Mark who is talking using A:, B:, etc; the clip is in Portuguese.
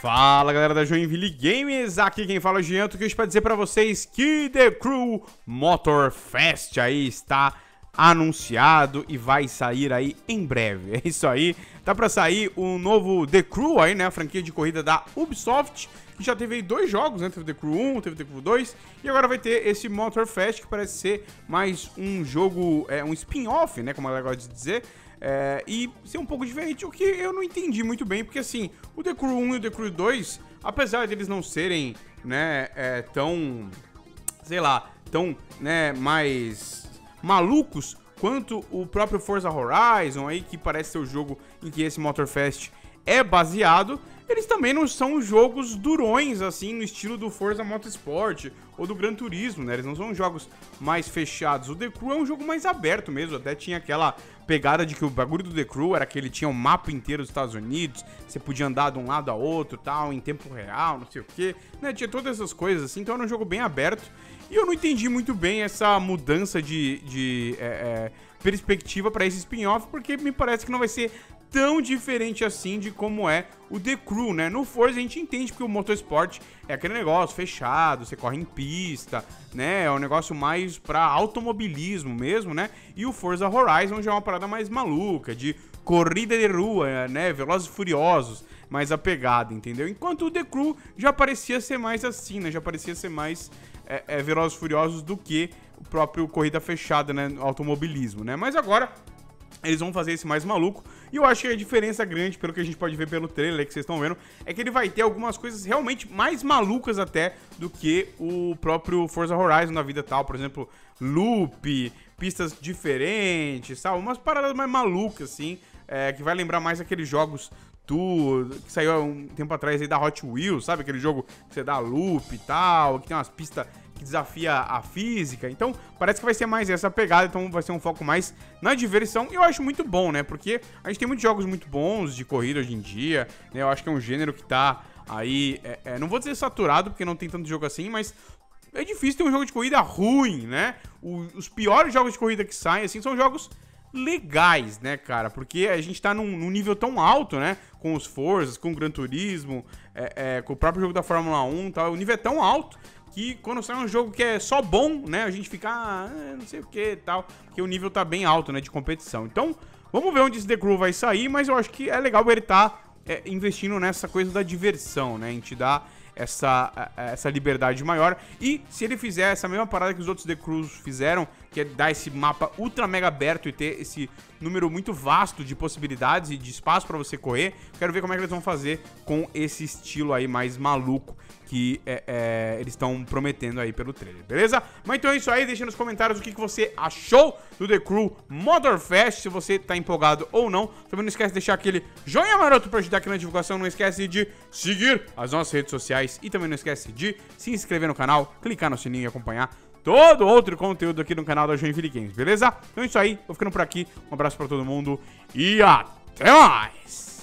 A: Fala galera da Joinville Games, aqui quem fala é o Gianto, que hoje para dizer para vocês que The Crew Motor Fest aí está anunciado e vai sair aí em breve. É isso aí, tá para sair o novo The Crew aí, né, a franquia de corrida da Ubisoft, que já teve aí dois jogos, né, teve The Crew 1, teve The Crew 2, e agora vai ter esse Motor Fest, que parece ser mais um jogo, é, um spin-off, né, como é legal de dizer, é, e ser um pouco diferente, o que eu não entendi muito bem, porque assim, o The Crew 1 e o The Crew 2, apesar deles não serem, né, é, tão, sei lá, tão, né, mais malucos quanto o próprio Forza Horizon aí, que parece ser o jogo em que esse Motorfest é baseado, eles também não são jogos durões, assim, no estilo do Forza Motorsport ou do Gran Turismo, né? Eles não são jogos mais fechados. O The Crew é um jogo mais aberto mesmo, até tinha aquela pegada de que o bagulho do The Crew era que ele tinha um mapa inteiro dos Estados Unidos, você podia andar de um lado a outro, tal, em tempo real, não sei o que, né? Tinha todas essas coisas assim, então era um jogo bem aberto. E eu não entendi muito bem essa mudança de, de é, é, perspectiva para esse spin-off, porque me parece que não vai ser tão diferente assim de como é o The Crew, né? No Forza a gente entende que o motorsport é aquele negócio fechado, você corre em pista, né? É um negócio mais para automobilismo mesmo, né? E o Forza Horizon já é uma parada mais maluca, de corrida de rua, né? Velozes e Furiosos, mais apegada, entendeu? Enquanto o The Crew já parecia ser mais assim, né? Já parecia ser mais é, é, Velozes e Furiosos do que o próprio corrida fechada, né? Automobilismo, né? Mas agora eles vão fazer esse mais maluco. E eu acho que a diferença grande, pelo que a gente pode ver pelo trailer que vocês estão vendo, é que ele vai ter algumas coisas realmente mais malucas até do que o próprio Forza Horizon na vida tal. Por exemplo, loop, pistas diferentes, sabe? Umas paradas mais malucas, assim, é, que vai lembrar mais aqueles jogos que saiu há um tempo atrás aí da Hot Wheels, sabe? Aquele jogo que você dá loop e tal, que tem umas pistas que desafia a física. Então, parece que vai ser mais essa pegada, então vai ser um foco mais na diversão. E eu acho muito bom, né? Porque a gente tem muitos jogos muito bons de corrida hoje em dia, né? Eu acho que é um gênero que tá aí, é, é, não vou dizer saturado, porque não tem tanto jogo assim, mas é difícil ter um jogo de corrida ruim, né? O, os piores jogos de corrida que saem, assim, são jogos legais, né, cara? Porque a gente tá num, num nível tão alto, né? Com os Forzas, com o Gran Turismo, é, é, com o próprio jogo da Fórmula 1 tal. O nível é tão alto que quando sai um jogo que é só bom, né? A gente fica, ah, é, não sei o que tal. Porque o nível tá bem alto, né? De competição. Então, vamos ver onde esse The Crew vai sair, mas eu acho que é legal ele tá é, investindo nessa coisa da diversão, né? A gente dá essa, essa liberdade maior. E se ele fizer essa mesma parada que os outros The Crews fizeram, que é dar esse mapa ultra mega aberto e ter esse número muito vasto de possibilidades e de espaço para você correr, quero ver como é que eles vão fazer com esse estilo aí mais maluco que é, é, eles estão prometendo aí pelo trailer, beleza? Mas então é isso aí, deixa nos comentários o que, que você achou do The Crew Motorfest, se você tá empolgado ou não. Também não esquece de deixar aquele joinha maroto pra ajudar aqui na divulgação, não esquece de seguir as nossas redes sociais e também não esquece de se inscrever no canal, clicar no sininho e acompanhar todo outro conteúdo aqui no canal da Joinville Games, beleza? Então é isso aí, vou ficando por aqui, um abraço pra todo mundo e até mais!